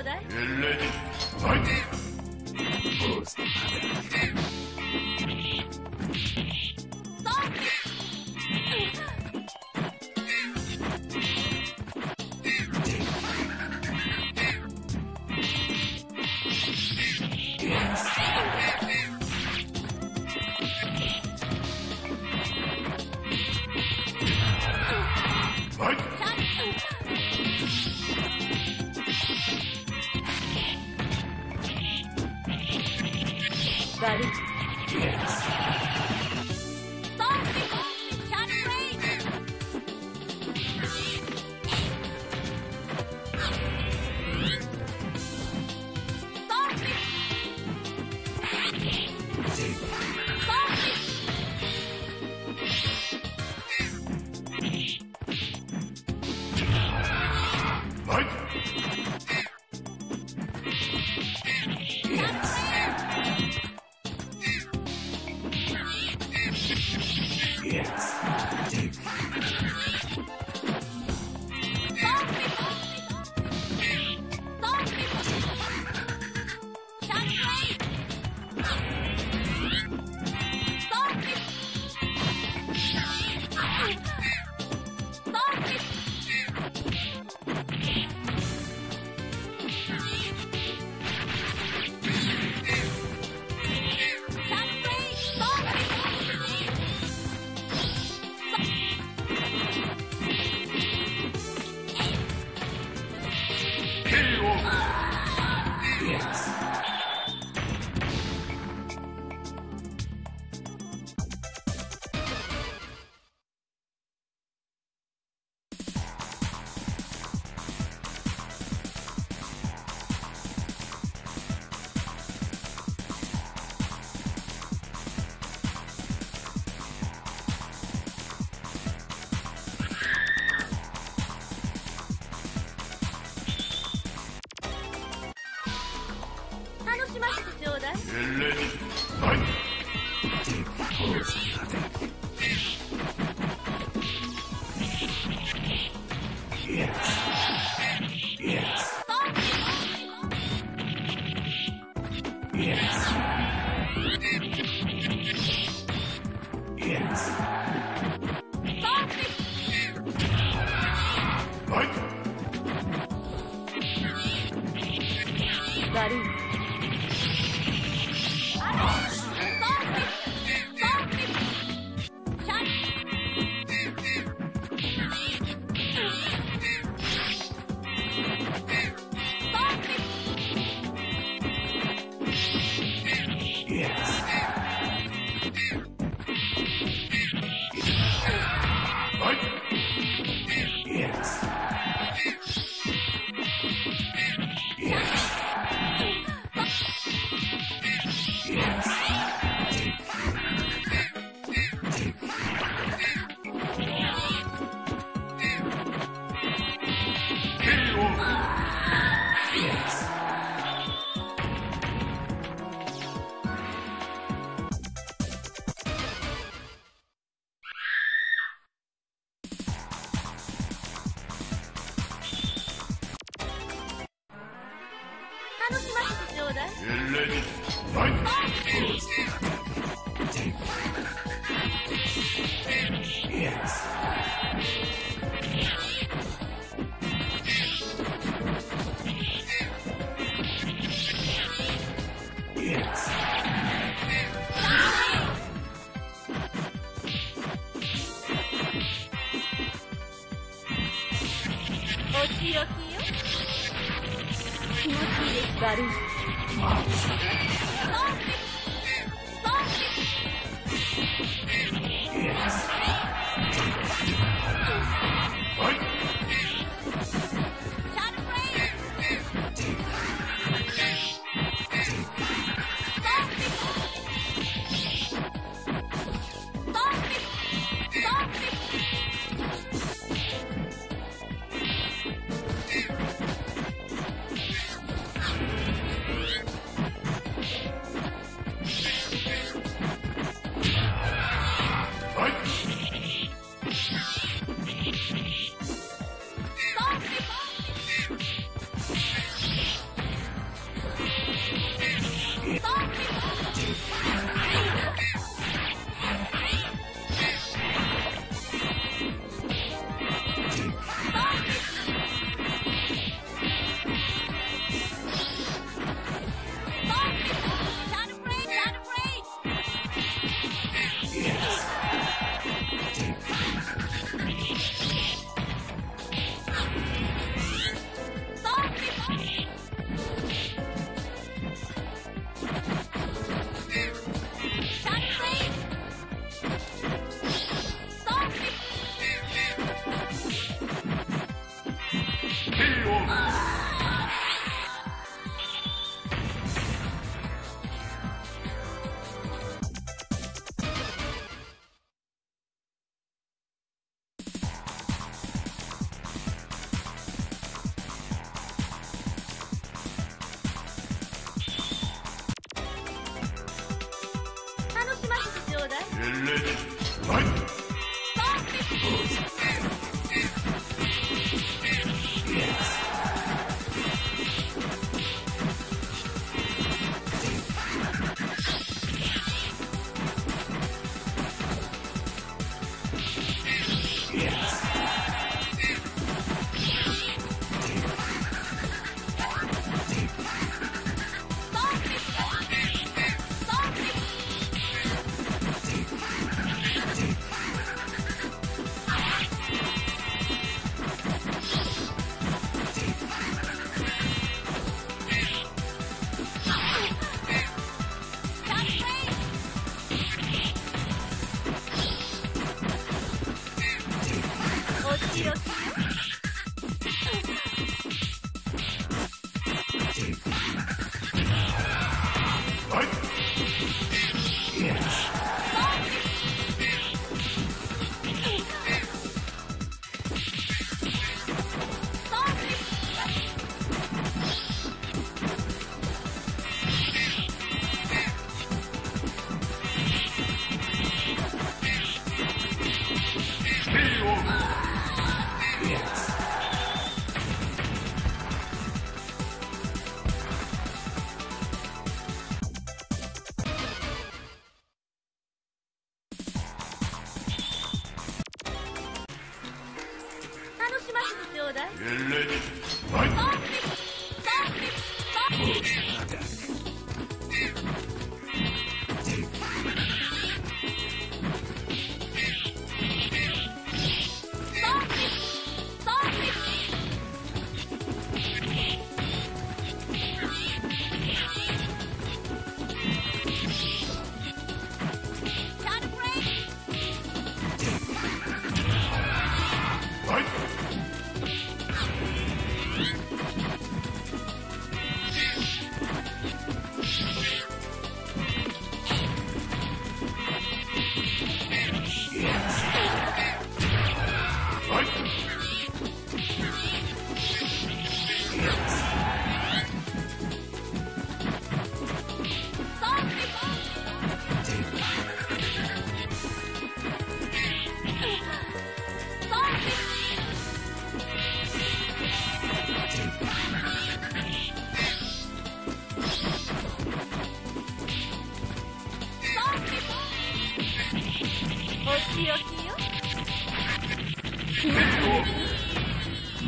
うだい。レディファイ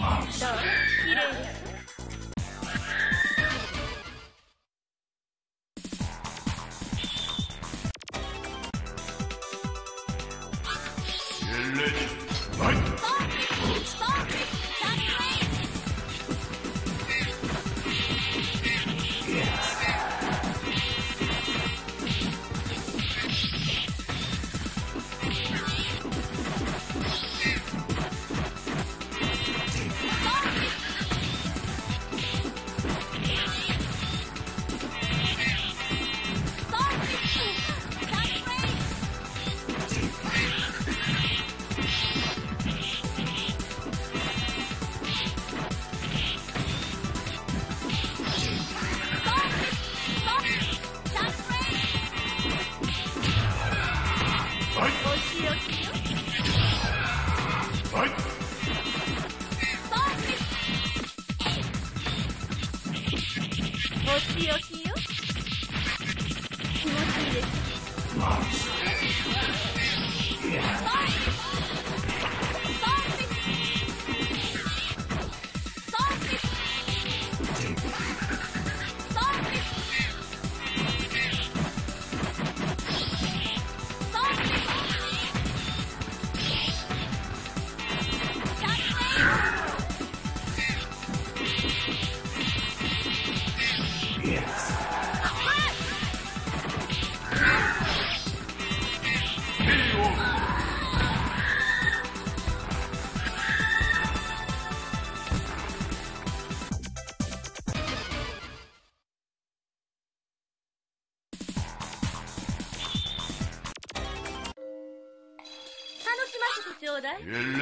monster. So, he. El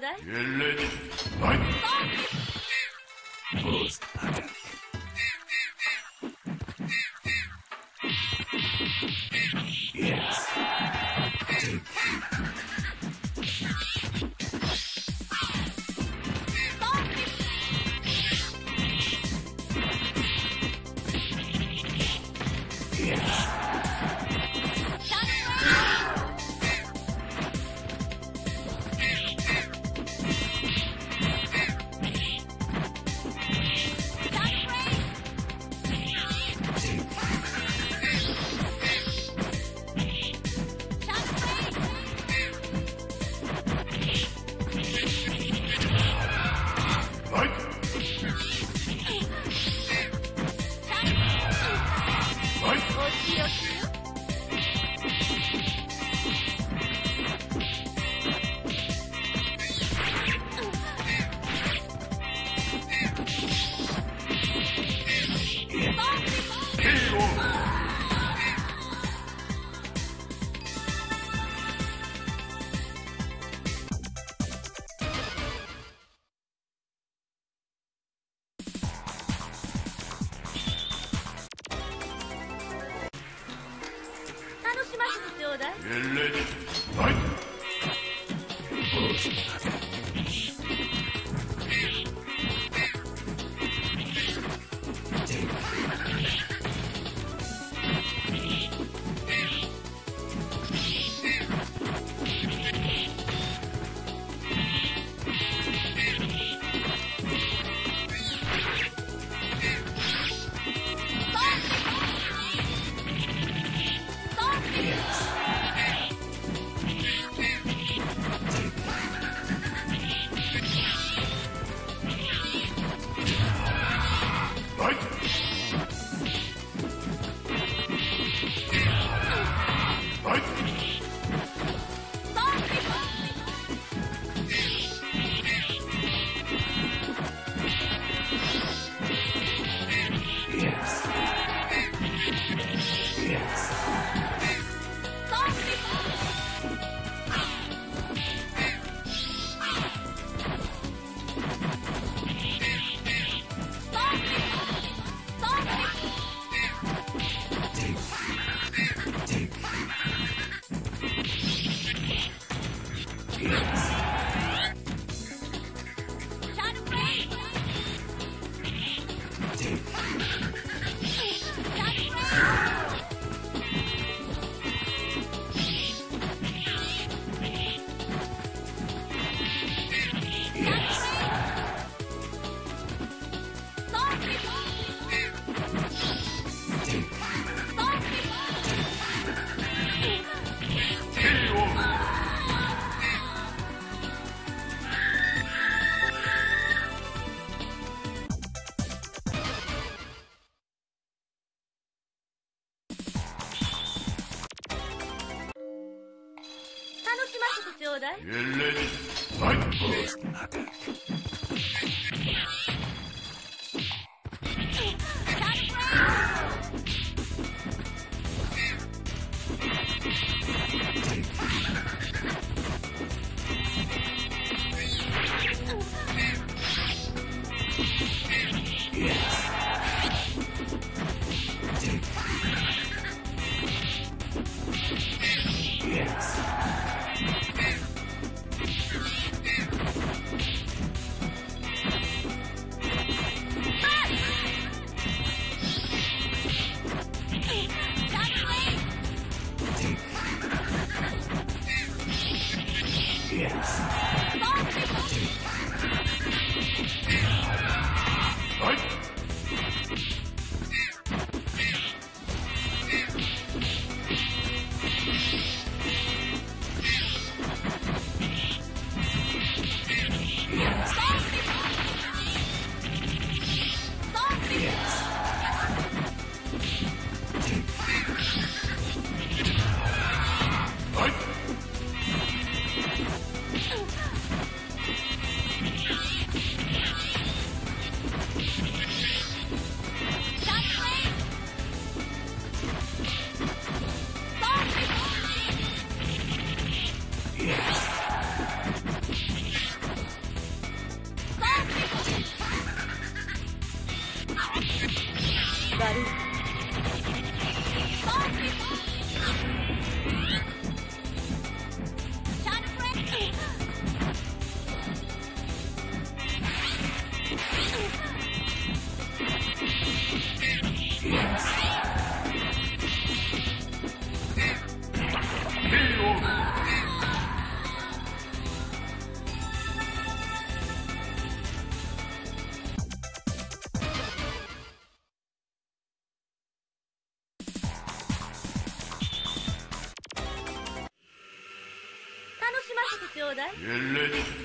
だいせ Ellerini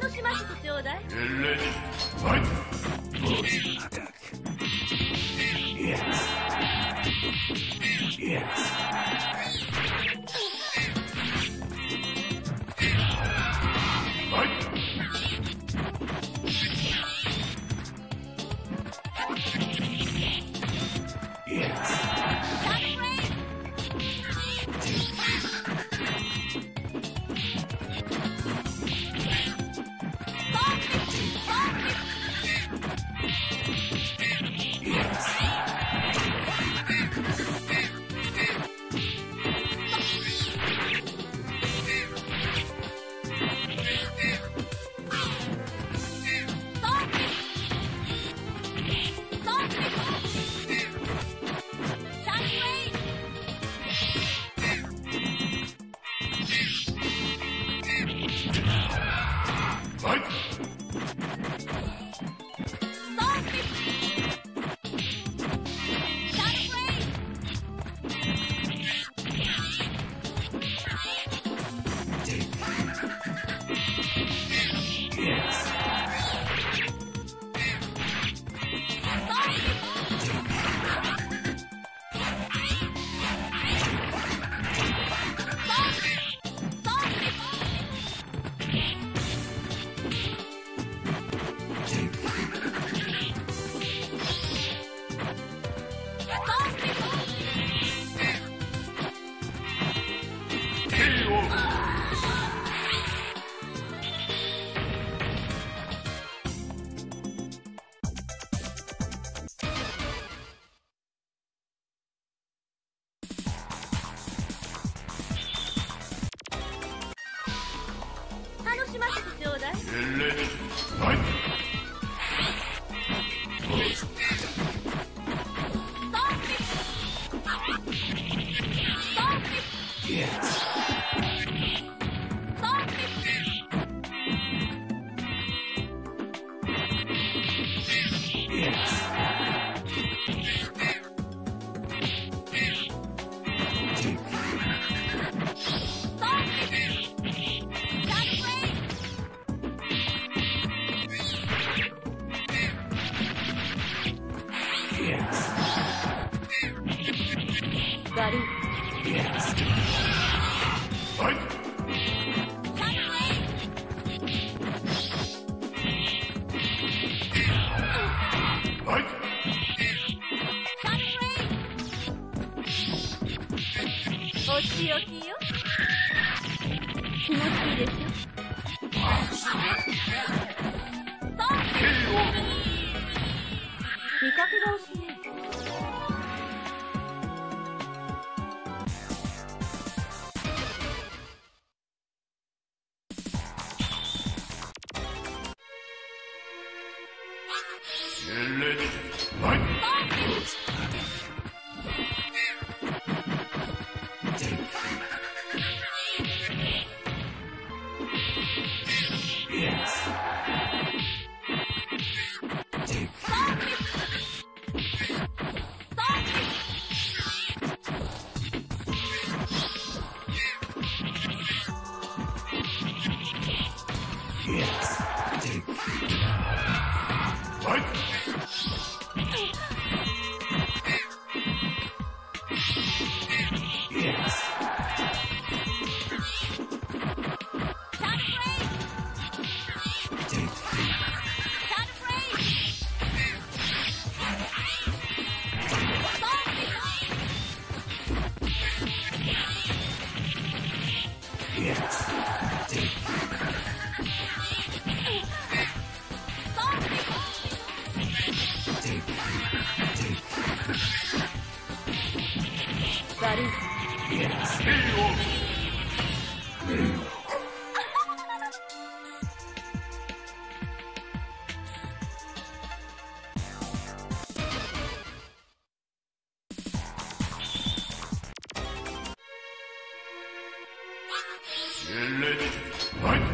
のしませちょうだい。ゲレ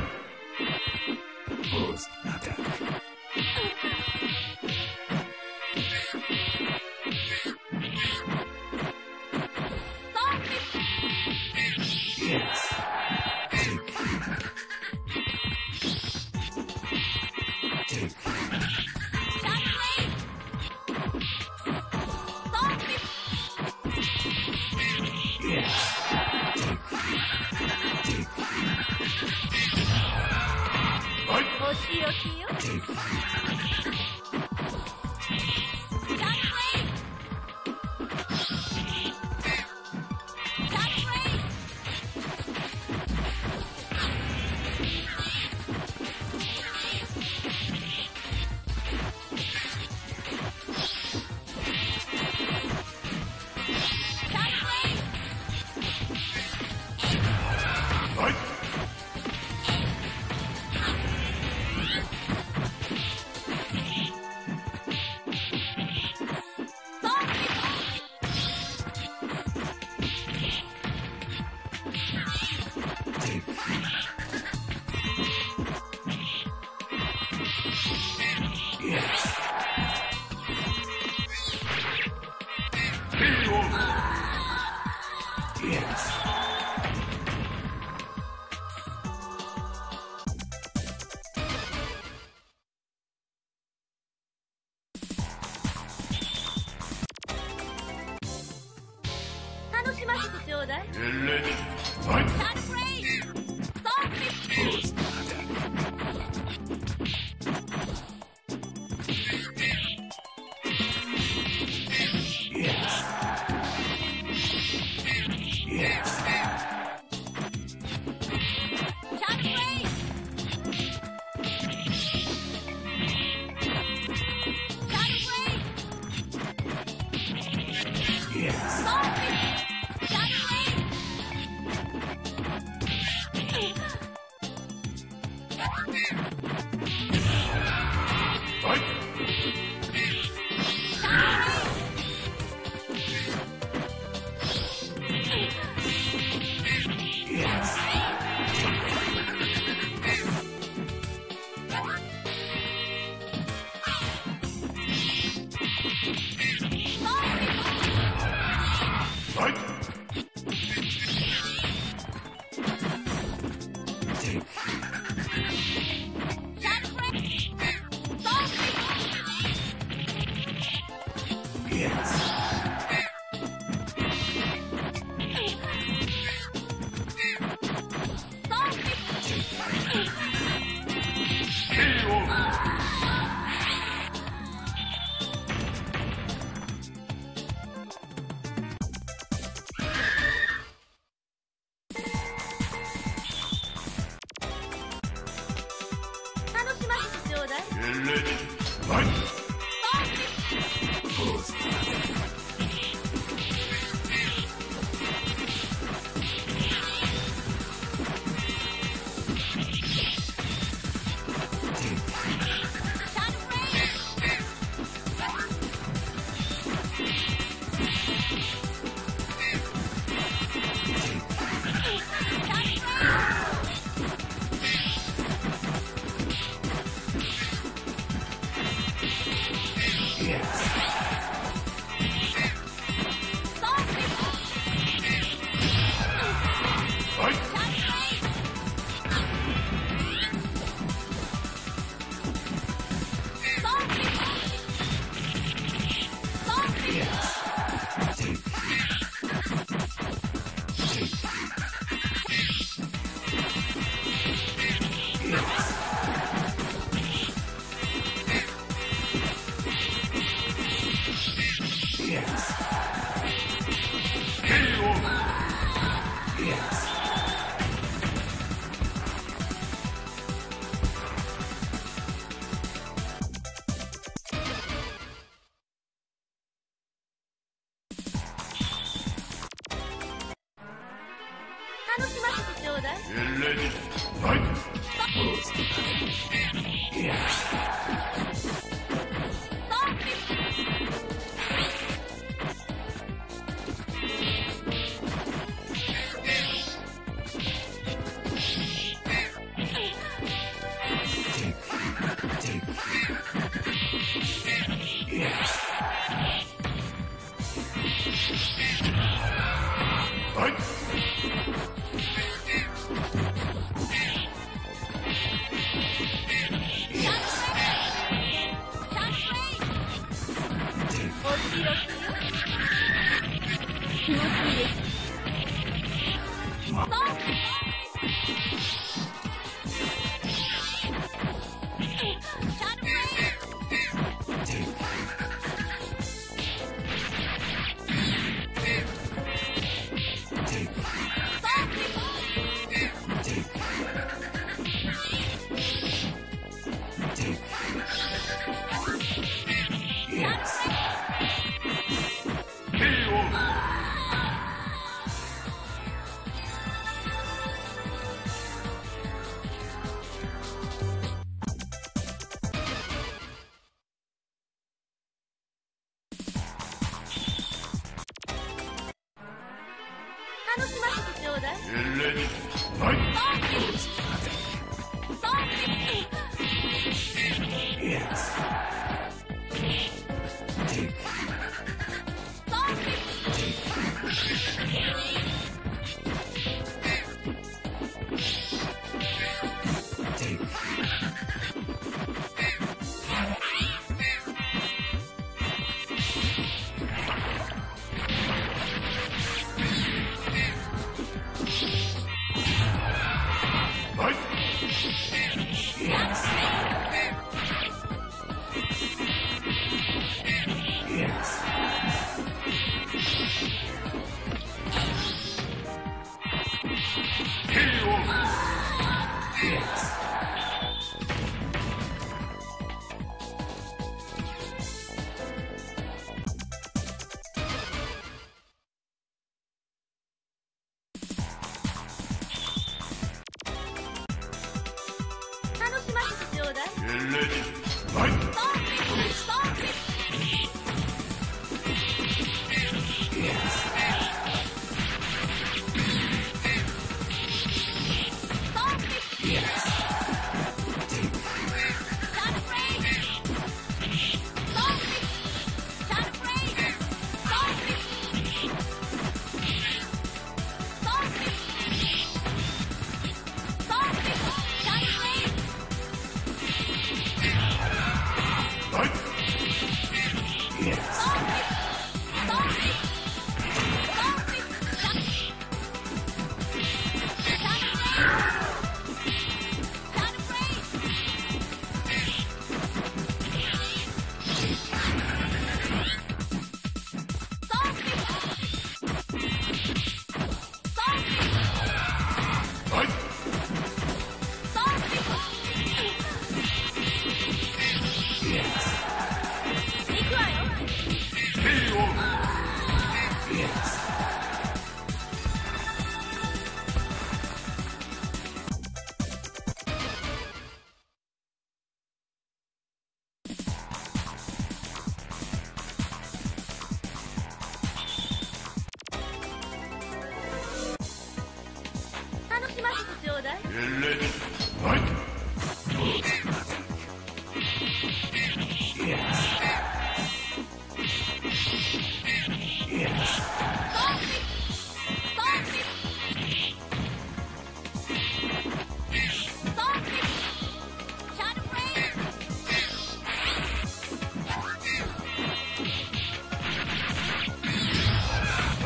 ちょ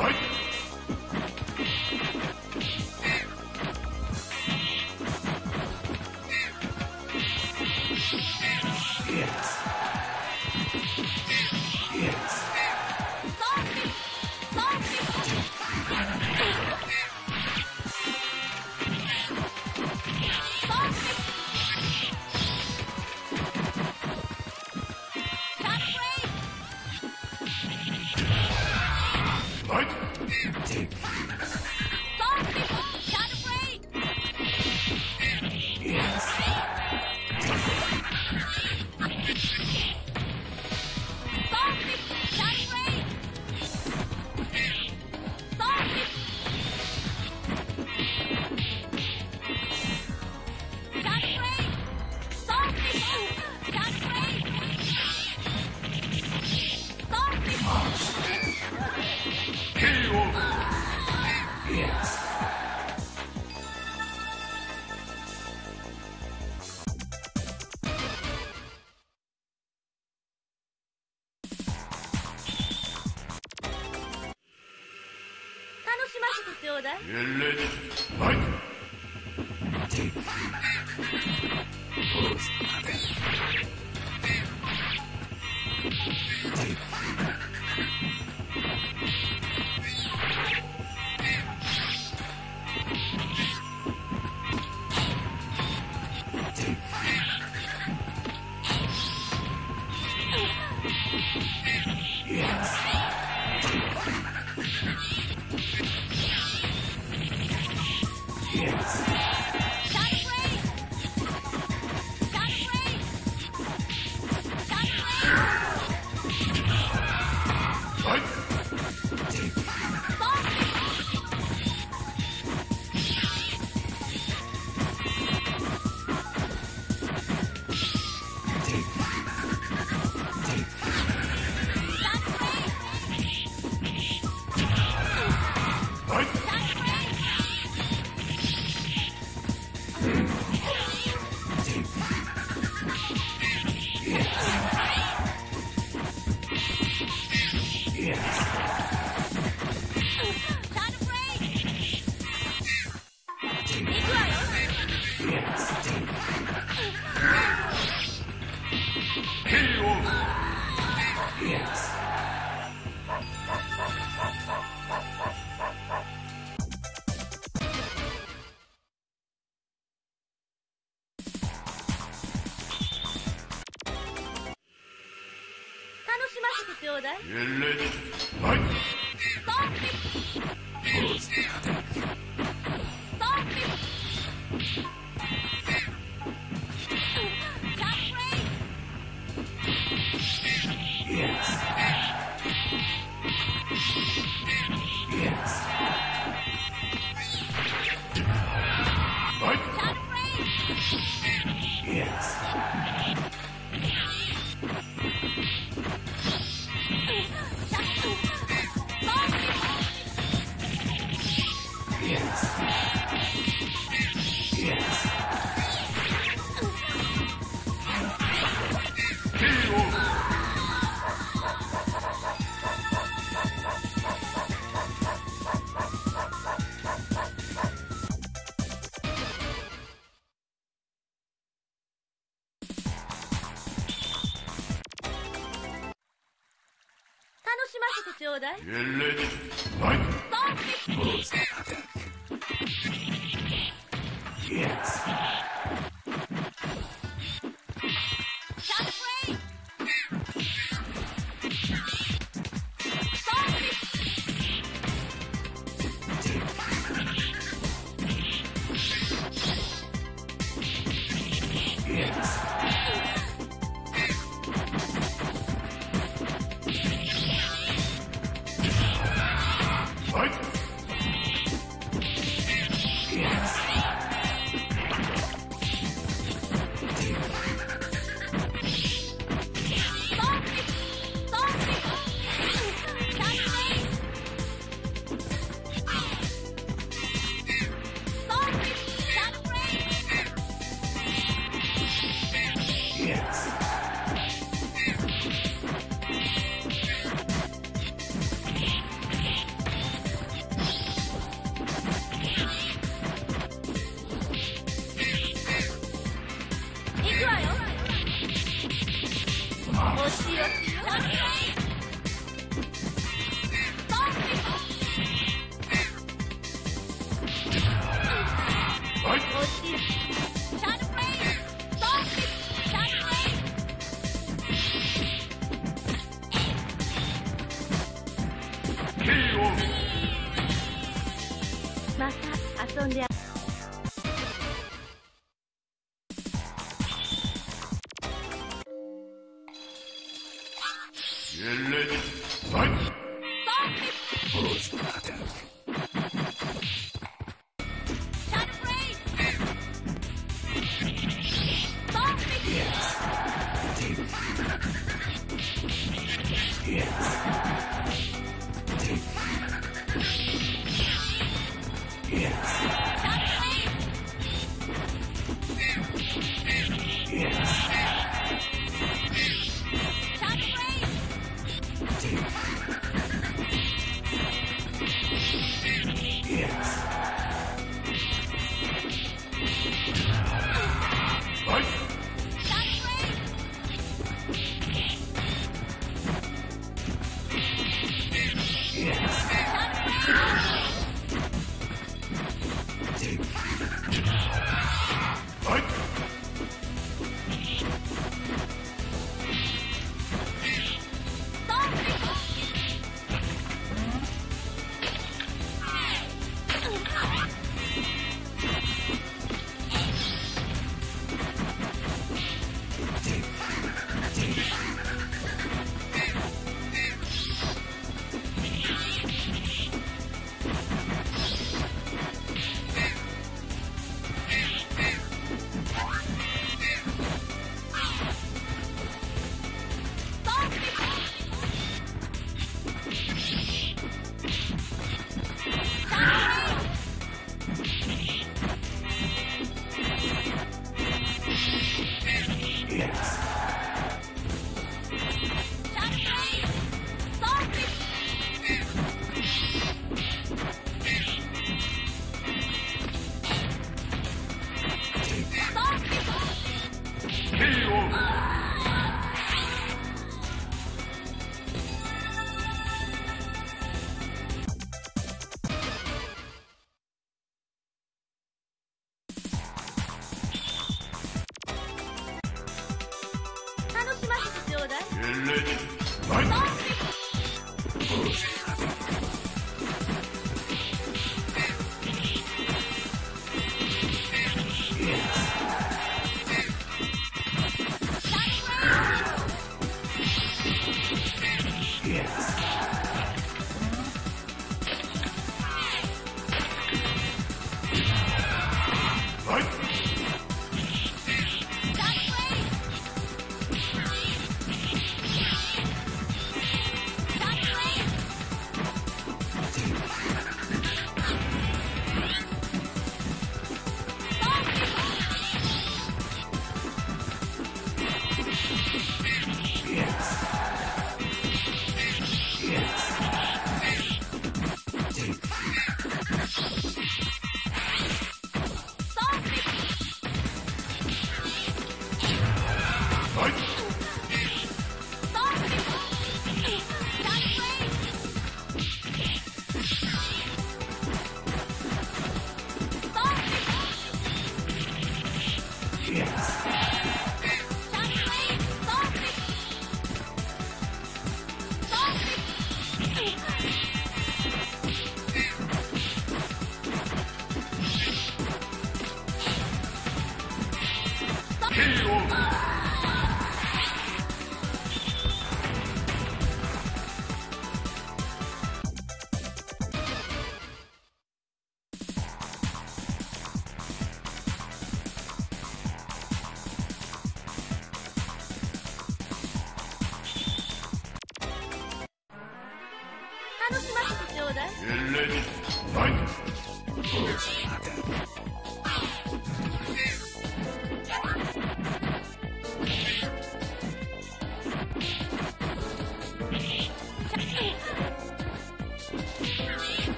Fight. ませ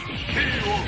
悪い KO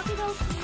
Okie dokie.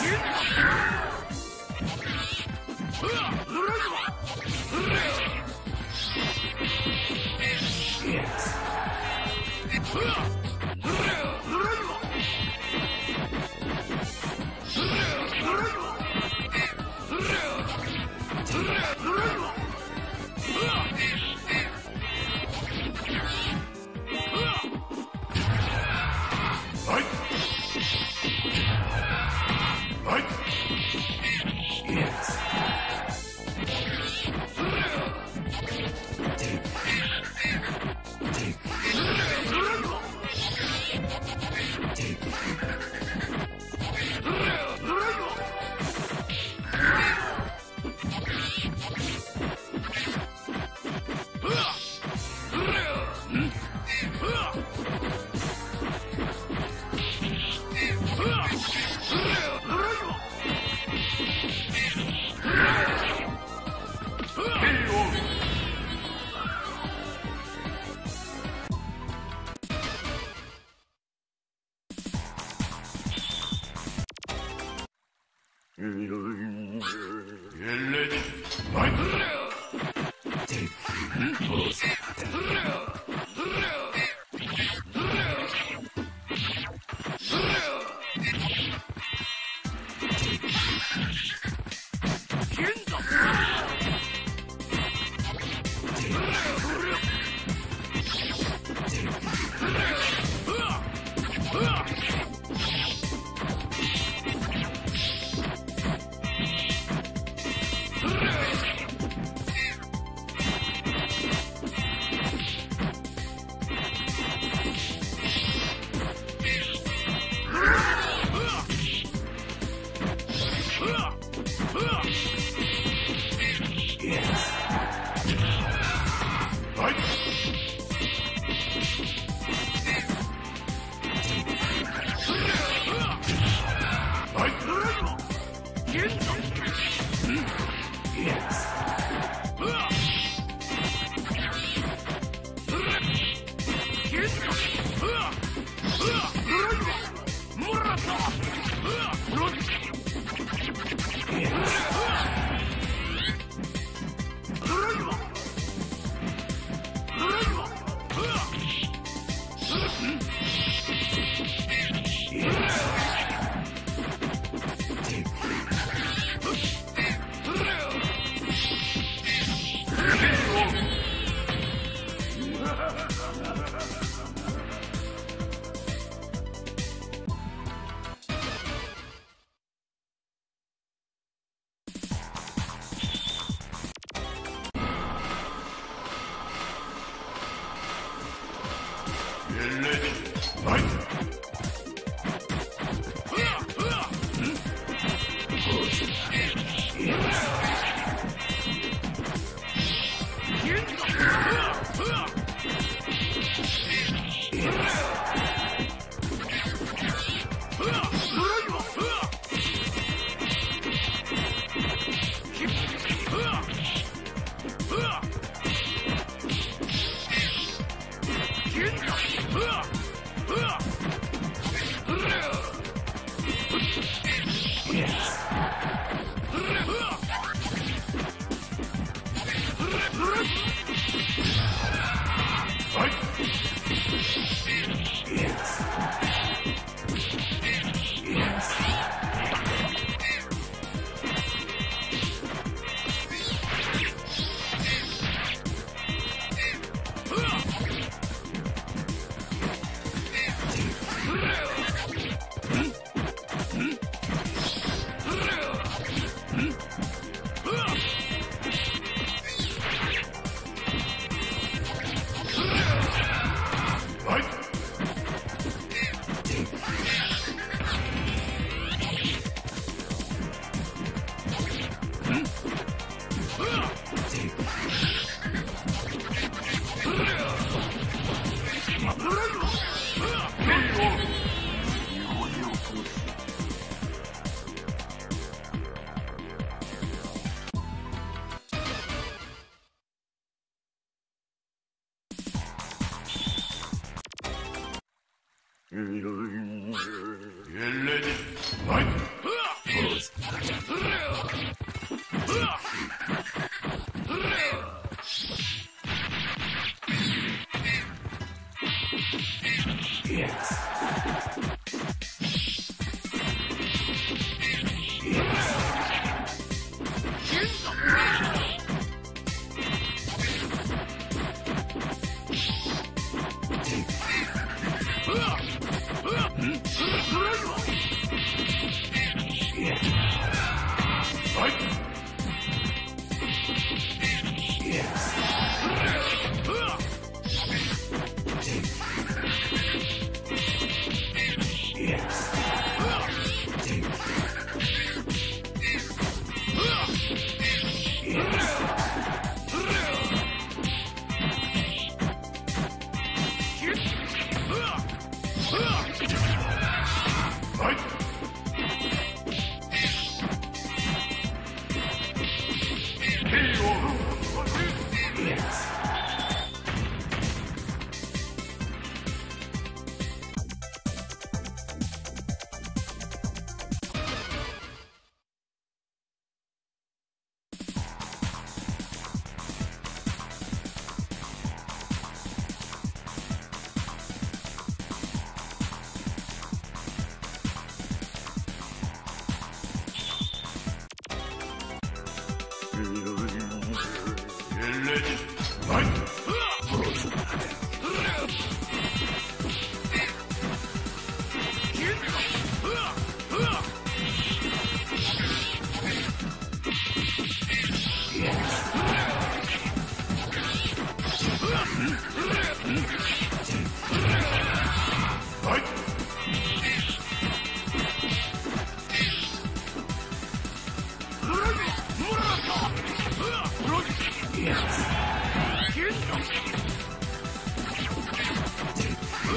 Huh? Podcast.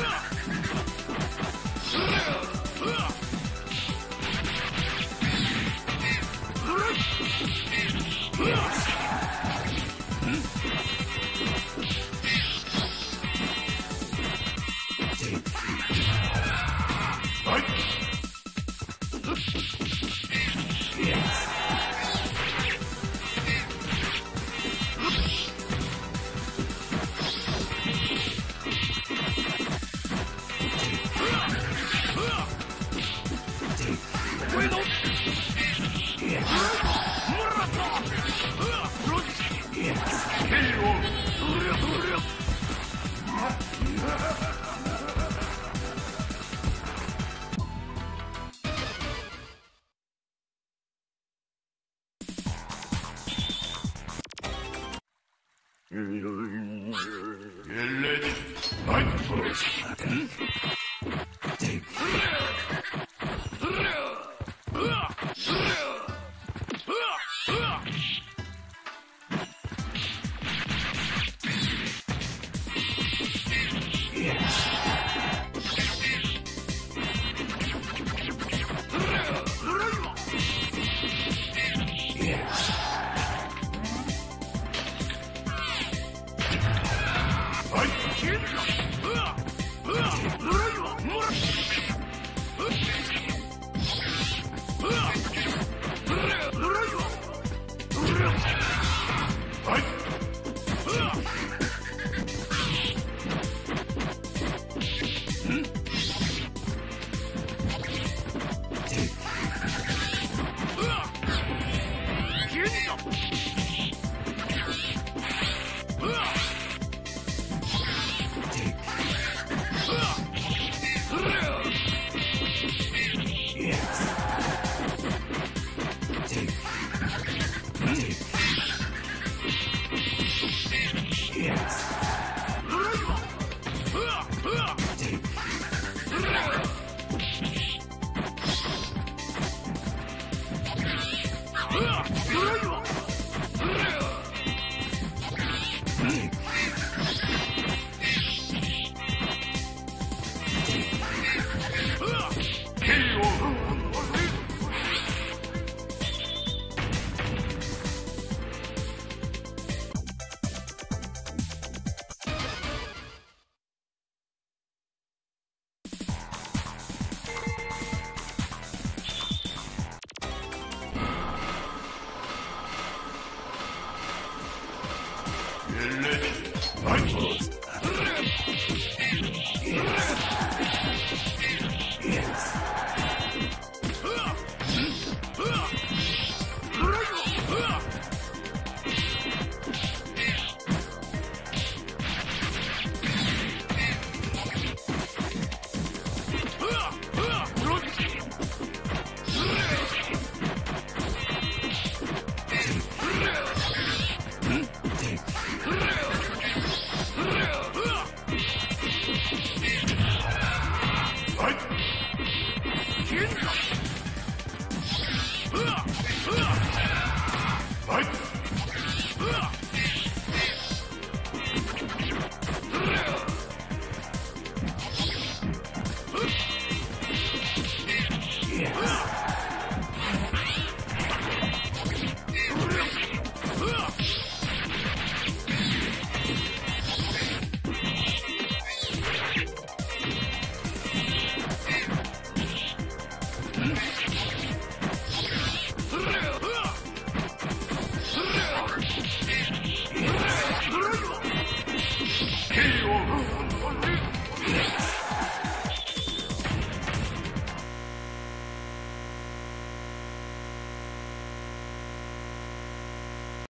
は